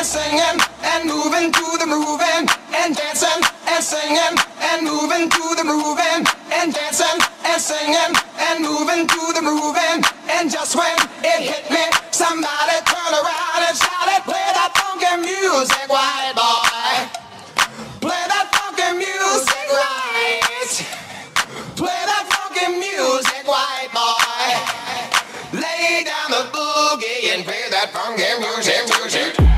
moving and moving to the moving and dancing and singing and moving to the moving and dancing and singing and moving to the moving. And just when it hit me, somebody turn around and shouted, "Play that funky music, white boy! Play that funky music, right? Play that funky music, white boy! Lay down the boogie and play that funky music, music."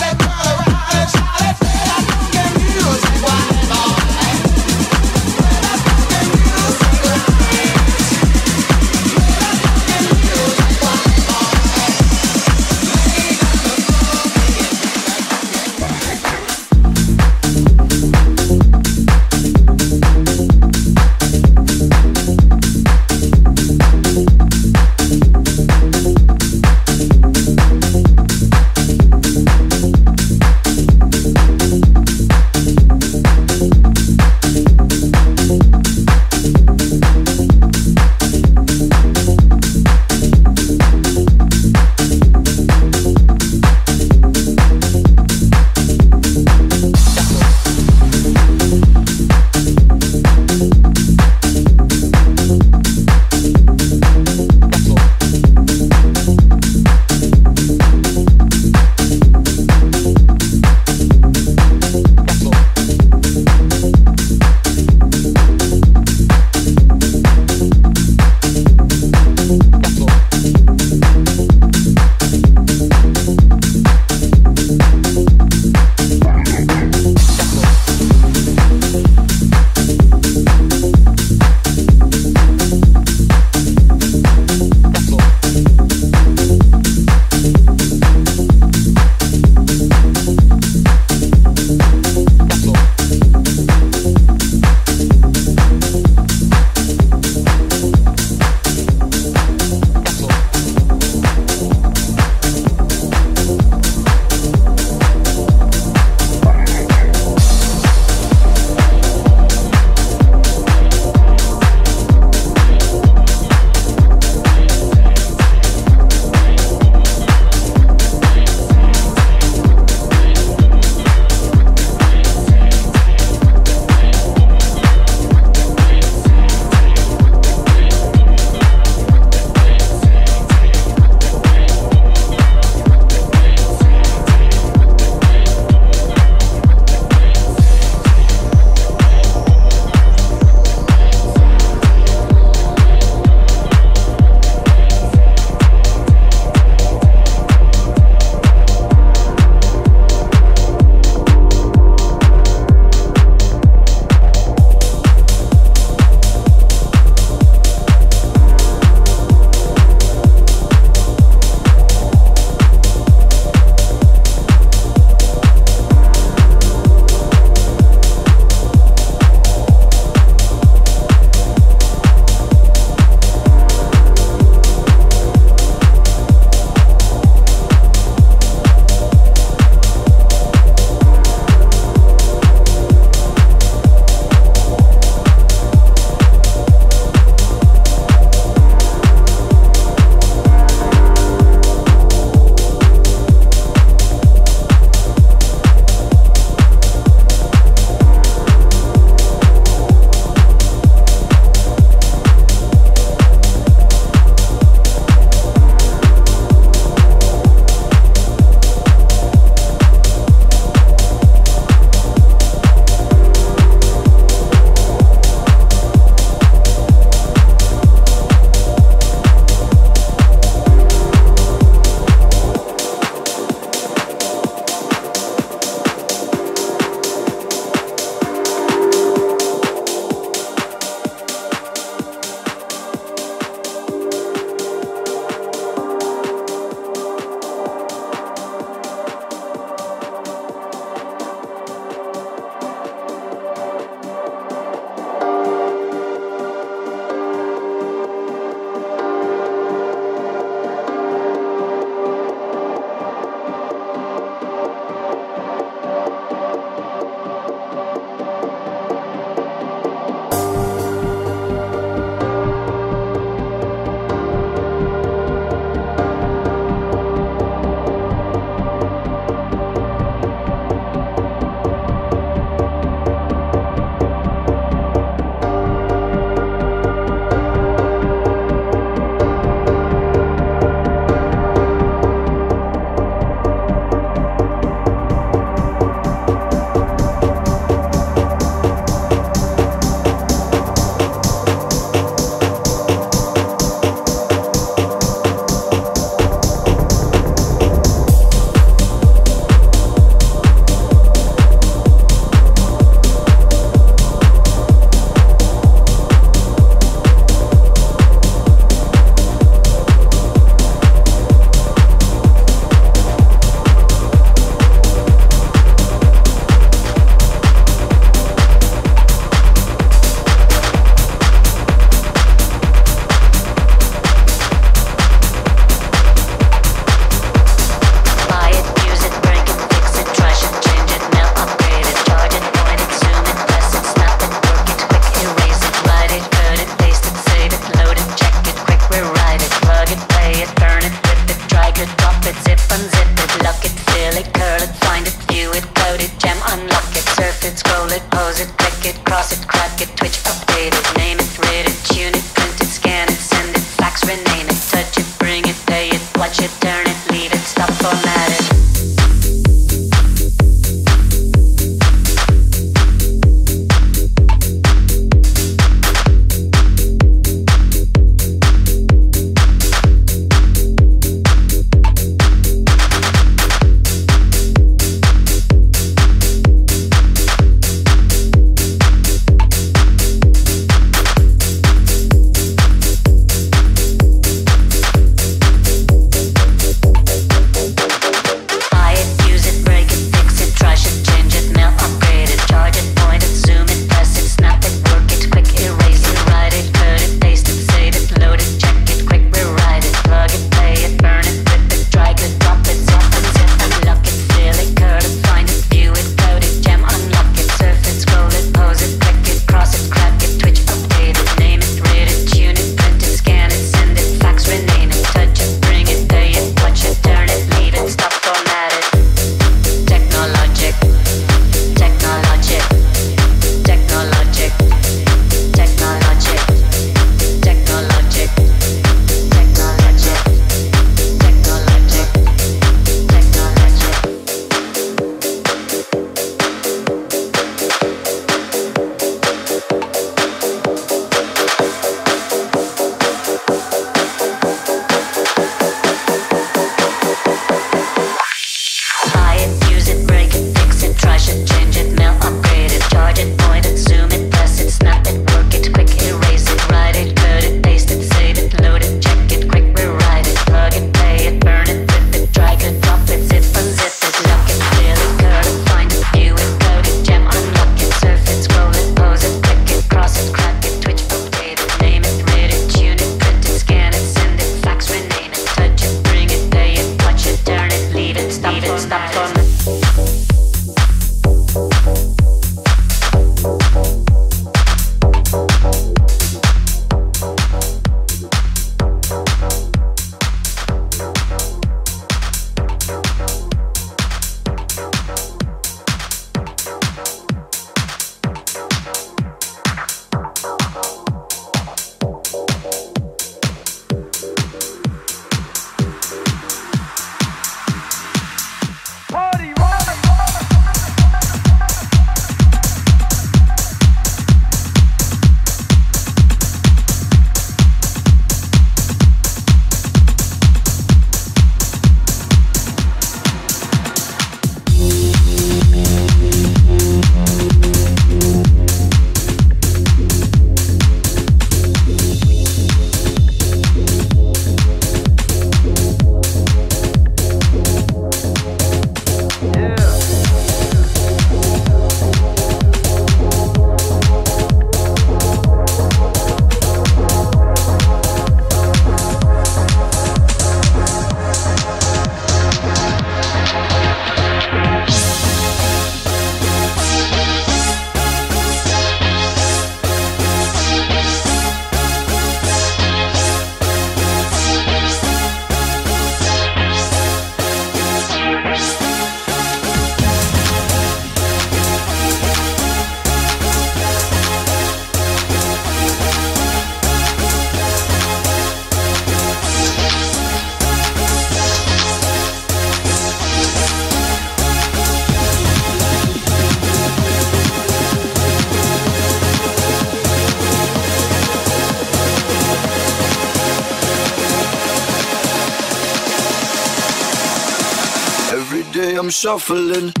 Shuffling.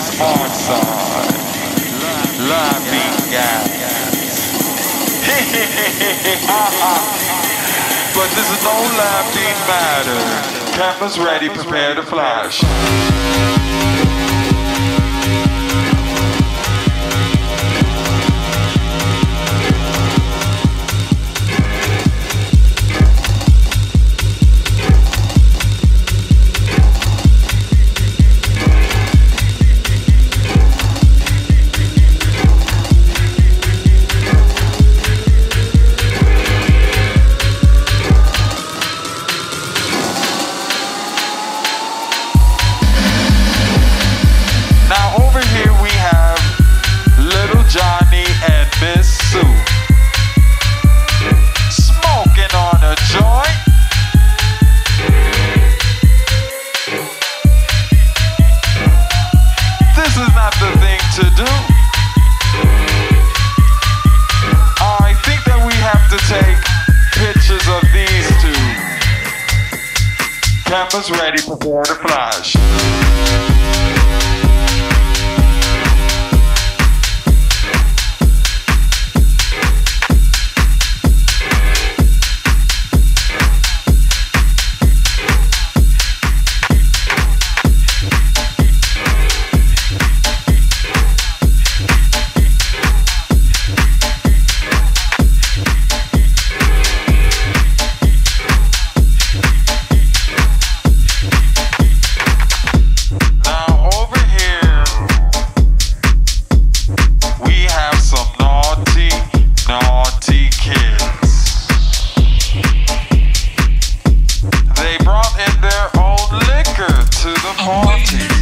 sponsor, Loving Guys. but this is no laughing matter. Pepper's ready, prepare to flash. hearted.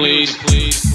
Please. please.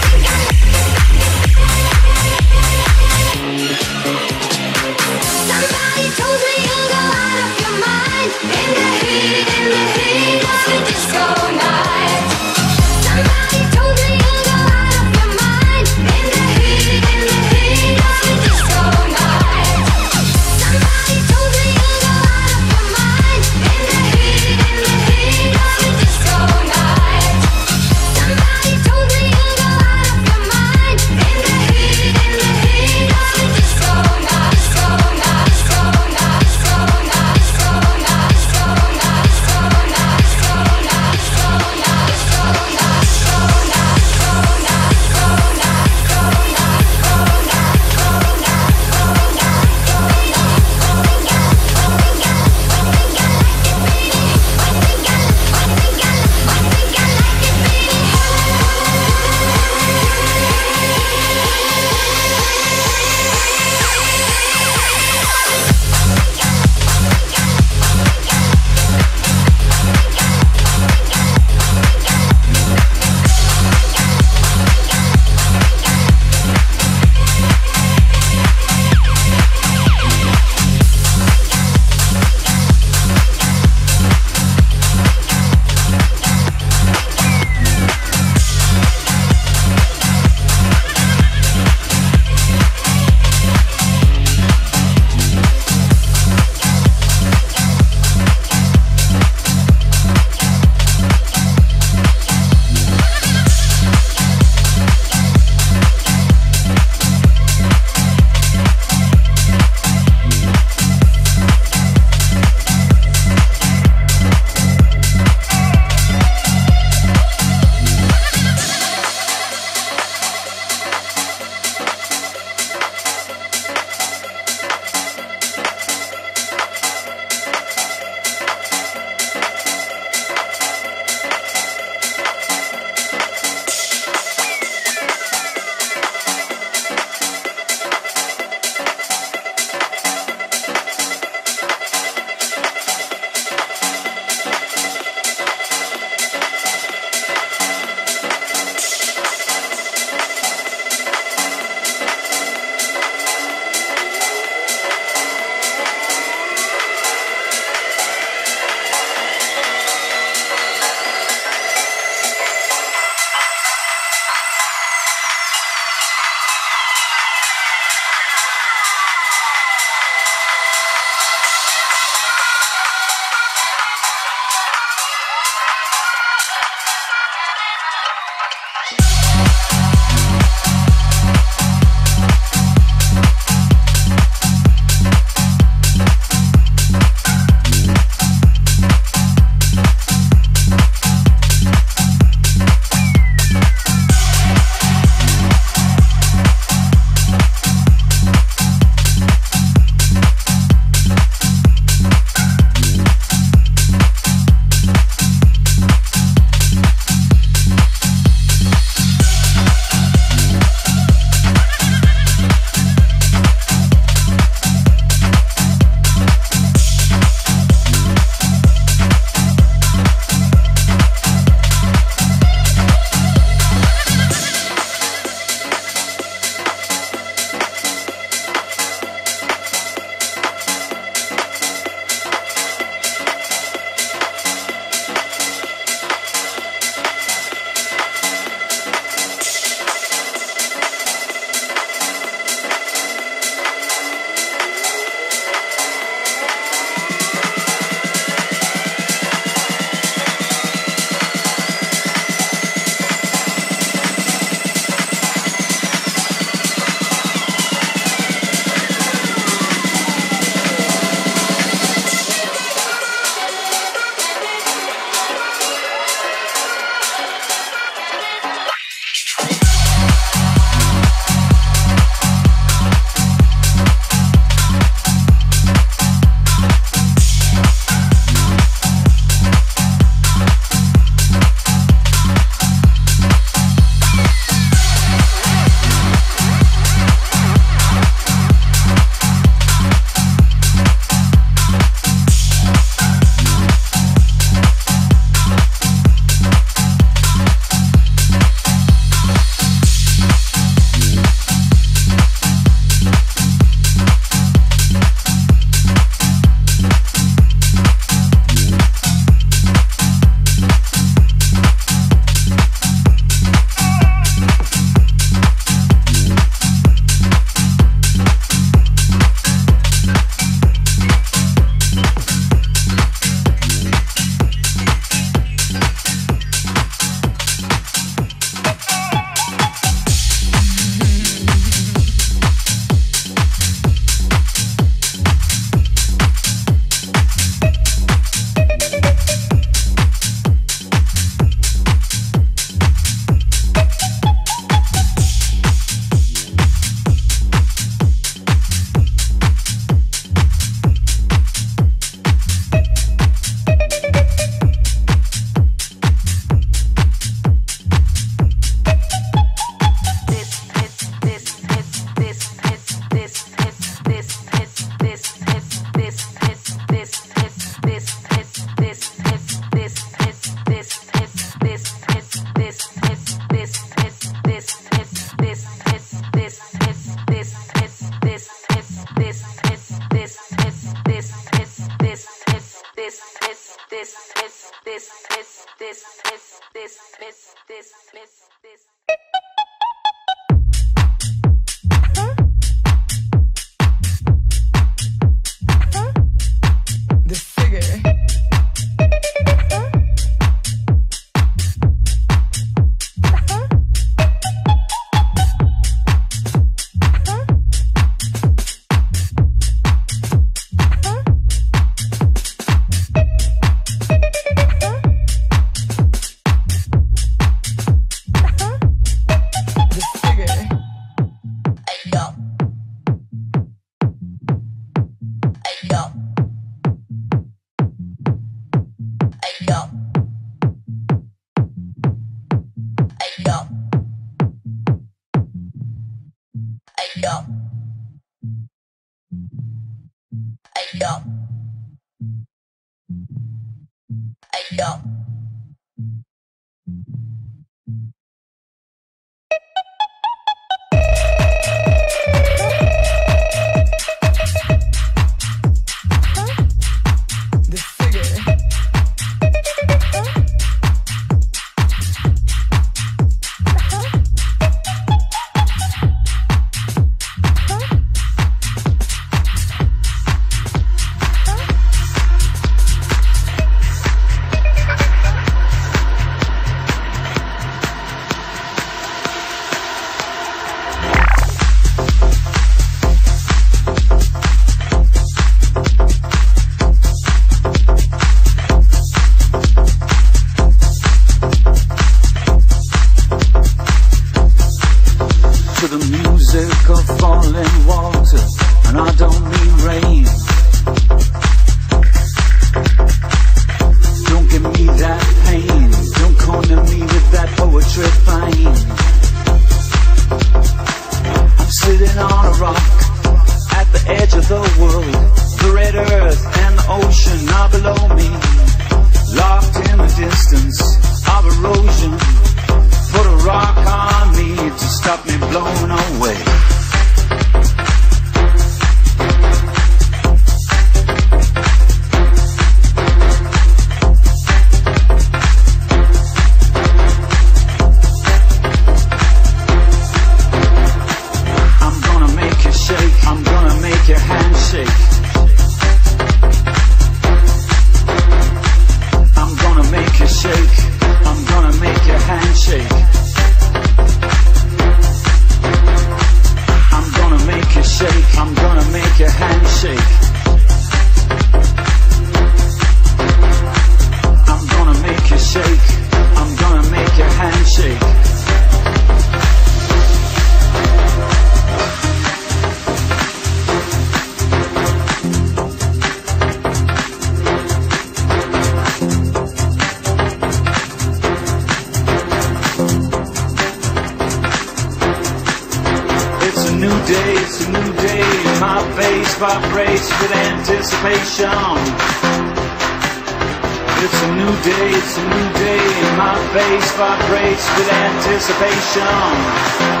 It's a new day, it's a new day, and my face vibrates with anticipation.